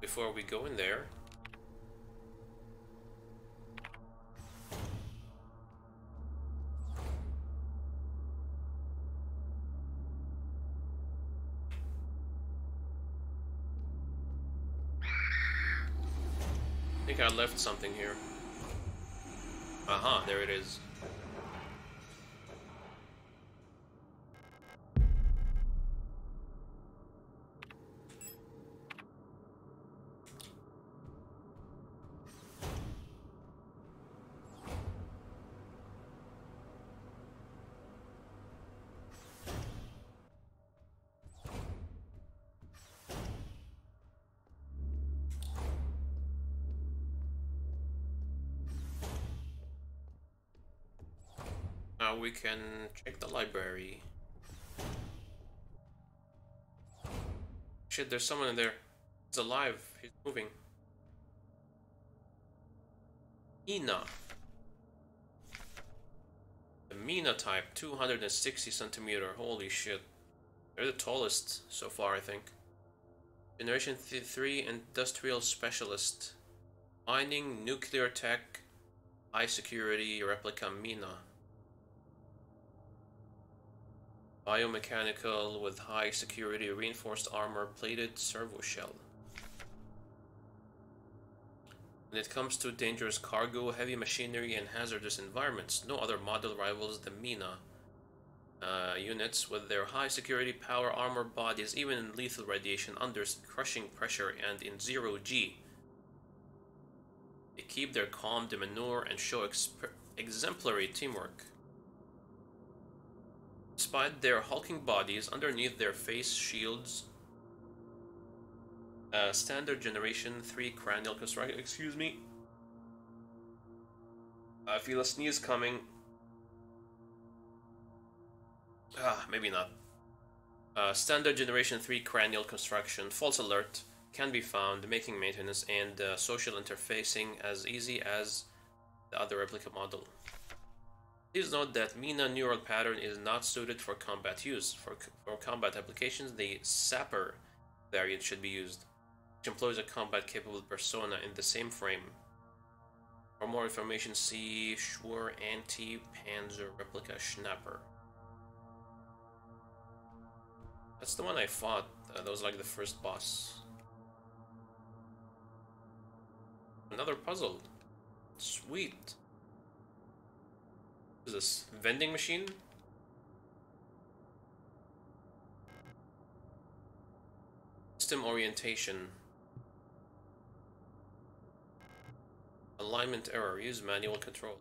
Before we go in there, I left something here. Aha, there it is. Now we can check the library. Shit, there's someone in there. He's alive. He's moving. Mynah. The Mynah type, 260 centimeter. Holy shit. They're the tallest so far, I think. Generation 3 Industrial Specialist. Mining, Nuclear Tech, High Security, Replica Mynah. Biomechanical with high security reinforced armor plated servo shell. When it comes to dangerous cargo, heavy machinery, and hazardous environments, no other model rivals the Mynah uh, units with their high security power armor bodies, even in lethal radiation under crushing pressure and in zero G. They keep their calm demeanor and show exemplary teamwork. Despite their hulking bodies, underneath their face shields, uh, standard generation 3 cranial construction. Excuse me. I feel a sneeze coming. Ah, maybe not. Uh, standard generation 3 cranial construction, false alert, can be found, making maintenance and uh, social interfacing as easy as the other replica model. Please note that Mynah neural pattern is not suited for combat use. For, for combat applications, the Sapper variant should be used, which employs a combat-capable persona in the same frame. For more information, see Schwer Anti-Panzer Replica Schnapper. That's the one I fought. Uh, that was like the first boss. Another puzzle. Sweet is this? Vending machine? System orientation. Alignment error. Use manual control.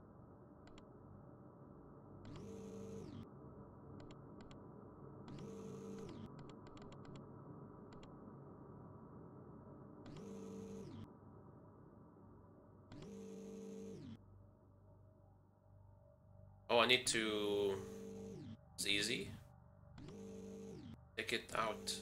I need to... It's easy. Take it out.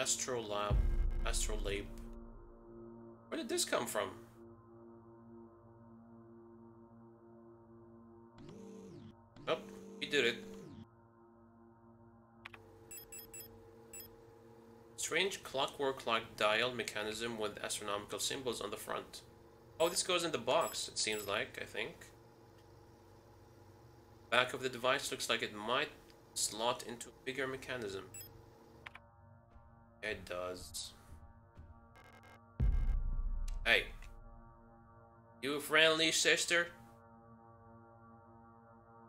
Astrolab. Astrolabe. Where did this come from? Oh, he did it. Strange clockwork-like dial mechanism with astronomical symbols on the front. Oh, this goes in the box, it seems like, I think. Back of the device looks like it might slot into a bigger mechanism. It does. Hey. You friendly sister?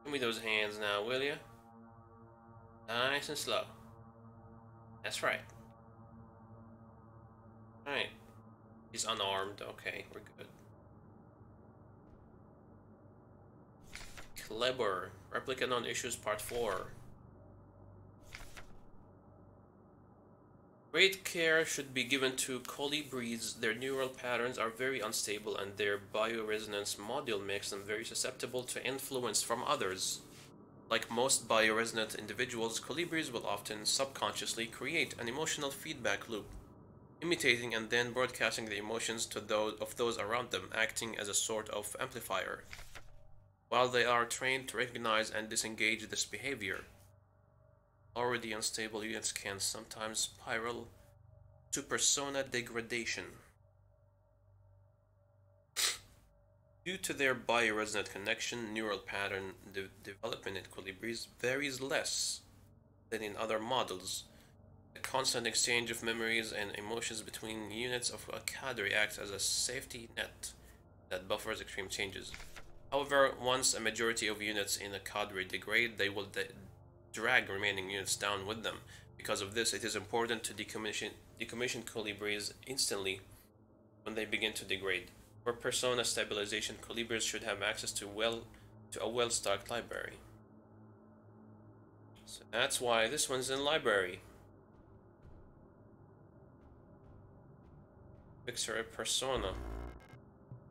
Give me those hands now, will you? Nice and slow. That's right. Alright. He's unarmed. Okay, we're good. Clever. Replica non-issues part 4. Great care should be given to Kolibris. Their neural patterns are very unstable and their bioresonance module makes them very susceptible to influence from others. Like most bioresonant individuals, Kolibris will often subconsciously create an emotional feedback loop, imitating and then broadcasting the emotions to those of those around them, acting as a sort of amplifier. While they are trained to recognize and disengage this behavior, already unstable units can sometimes spiral to persona degradation. Due to their bioresonant connection, neural pattern de development in varies less than in other models. The constant exchange of memories and emotions between units of a cadre acts as a safety net that buffers extreme changes. However, once a majority of units in a cadre degrade, they will de drag remaining units down with them. Because of this, it is important to decommission, decommission Kolibris instantly when they begin to degrade. For persona stabilization, Kolibris should have access to well to a well-stocked library. So that's why this one's in library. Fixer a persona.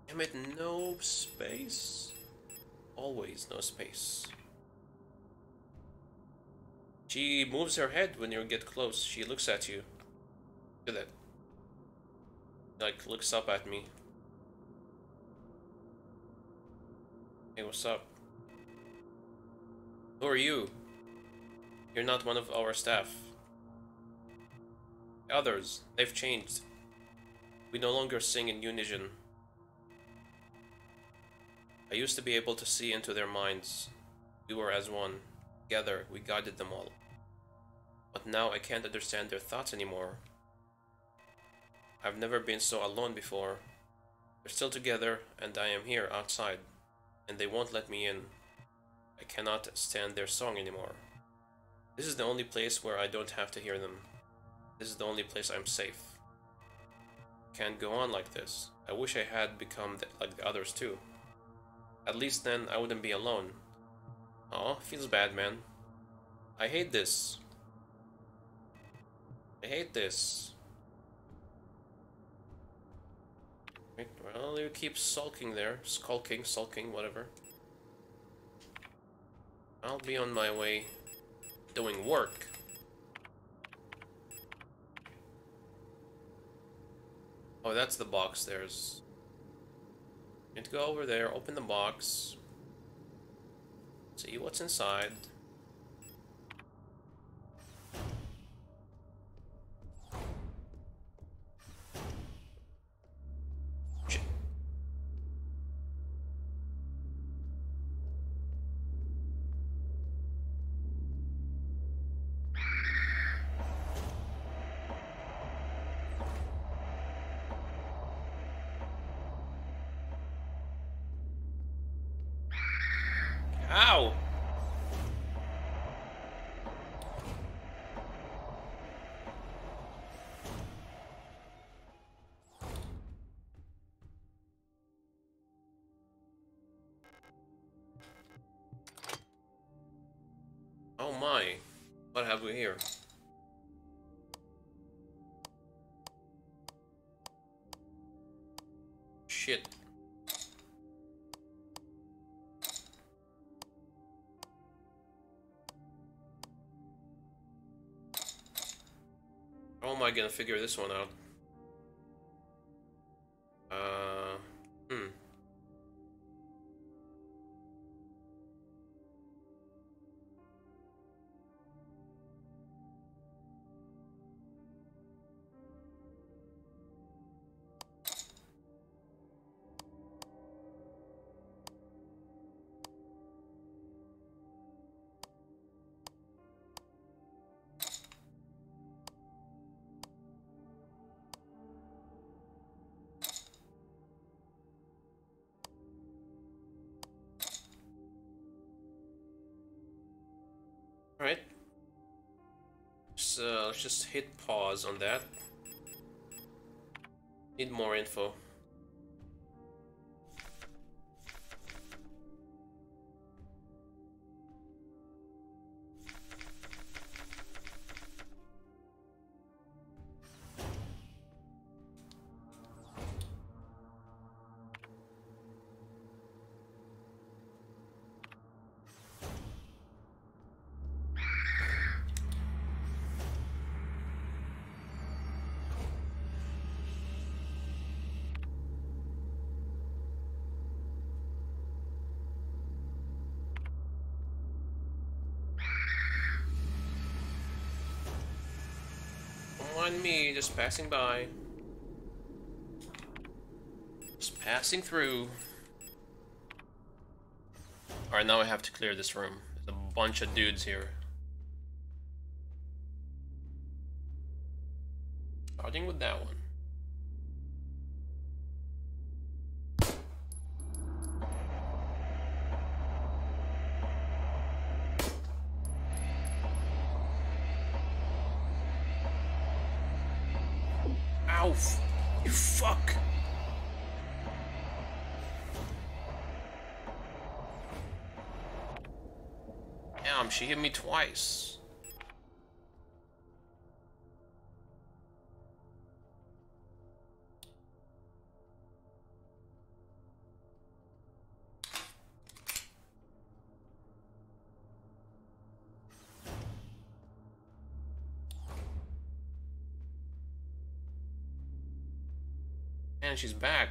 Damn it, no space. Always no space. She moves her head when you get close. She looks at you. Look at that. Like, looks up at me. Hey, what's up? Who are you? You're not one of our staff. The others, they've changed. We no longer sing in unison. I used to be able to see into their minds. We were as one. Together, we guided them all. But now I can't understand their thoughts anymore. I've never been so alone before. They're still together, and I am here outside and they won't let me in. I cannot stand their song anymore. This is the only place where I don't have to hear them. This is the only place I'm safe. Can't go on like this. I wish I had become like the others too. At least then I wouldn't be alone. Oh, feels bad, man. I hate this. I hate this. Well, you keep sulking there. Skulking, sulking, whatever. I'll be on my way doing work. Oh, that's the box. There's... Need to go over there, open the box. See what's inside. My. What have we here? Shit. How am I gonna figure this one out? Let's just hit pause on that. Need more info. Me, just passing by. Just passing through. Alright, now I have to clear this room. There's a bunch of dudes here. Starting with that one. You fuck! Damn, she hit me twice. And she's back.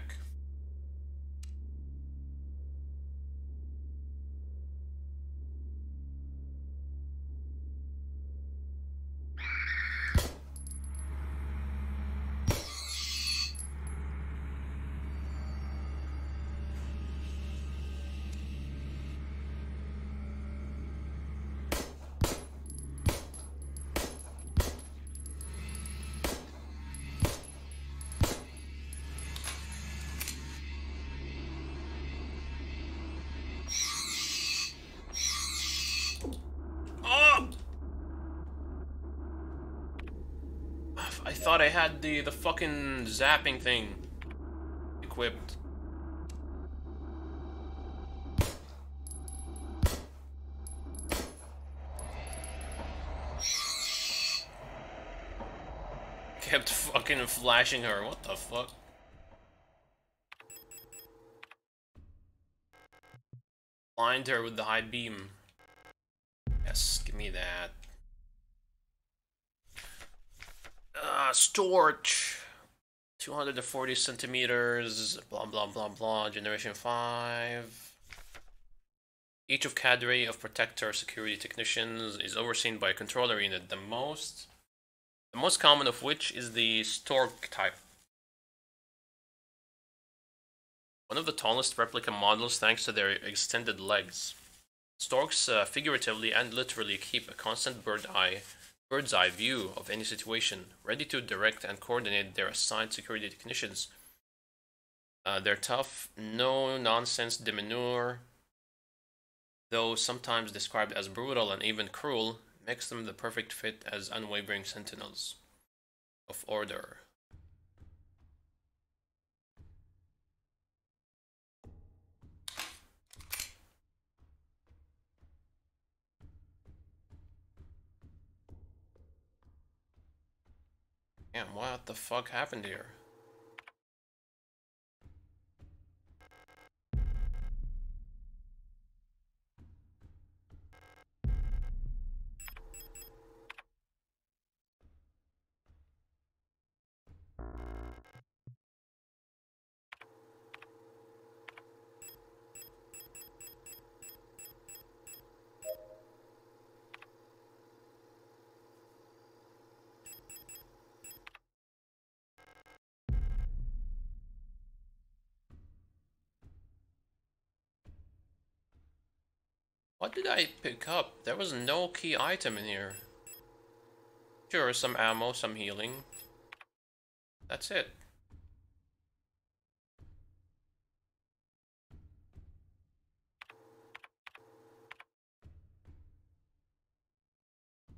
Thought I had the, the fucking zapping thing equipped. Kept fucking flashing her, what the fuck? Blind her with the high beam. Yes, give me that. Uh, storage. 240 centimeters, blah blah blah blah, generation 5. Each of cadre of protector security technicians is overseen by a controller unit, the most the most common of which is the Stork type. One of the tallest replica models thanks to their extended legs. Storks uh, figuratively and literally keep a constant bird eye bird's eye view of any situation, ready to direct and coordinate their assigned security technicians. Uh, their tough, no nonsense demeanor, though sometimes described as brutal and even cruel, makes them the perfect fit as unwavering sentinels of order. Damn, what the fuck happened here? What did I pick up? There was no key item in here. Sure, some ammo, some healing. That's it.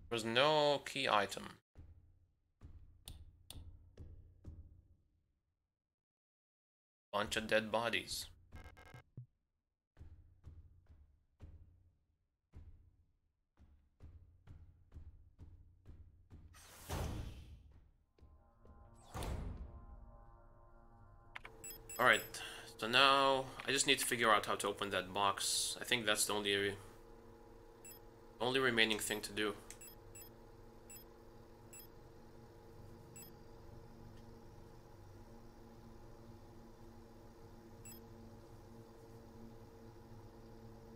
There's no key item. Bunch of dead bodies. Alright, so now I just need to figure out how to open that box. I think that's the only, only remaining thing to do.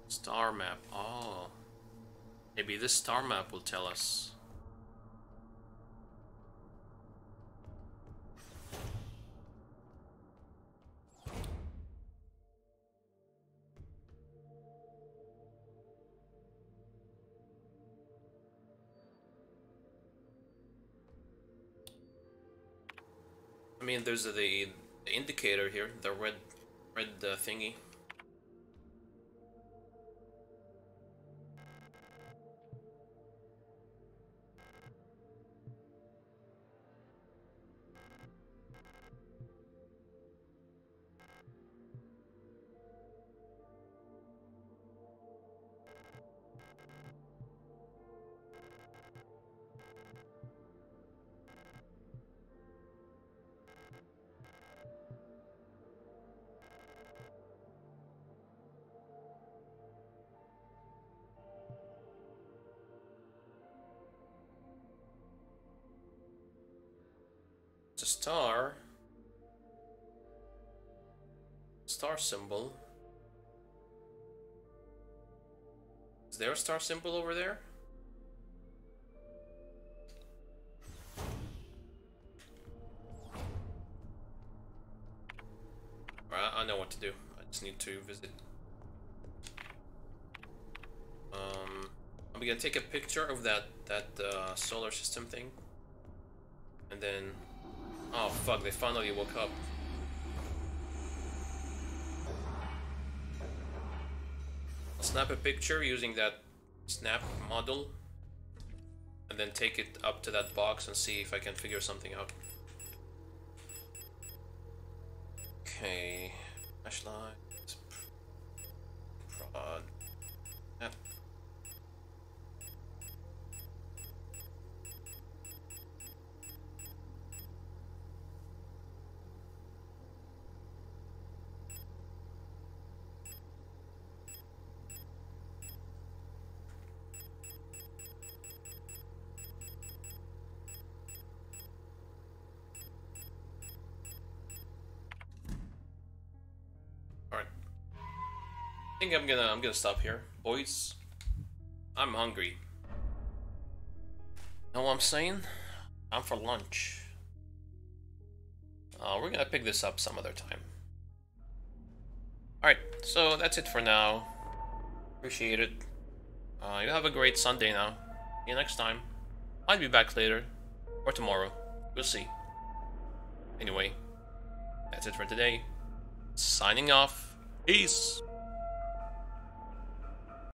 Star map. Oh. Maybe this star map will tell us. I mean, there's the, the indicator here, the red, red uh, thingy. Star symbol. Is there a star symbol over there? Alright, I know what to do. I just need to visit. Um, I'm gonna take a picture of that that uh, solar system thing, and then Oh fuck, they finally woke up. Snap a picture using that snap model and then take it up to that box and see if I can figure something out. Okay, flashlight, think I'm gonna I'm gonna stop here, boys. I'm hungry. Know what I'm saying? I'm for lunch. Uh, we're gonna pick this up some other time. Alright, so that's it for now. Appreciate it. Uh, you have a great Sunday now. See you next time. I'll be back later. Or tomorrow. We'll see. Anyway, that's it for today. Signing off. Peace.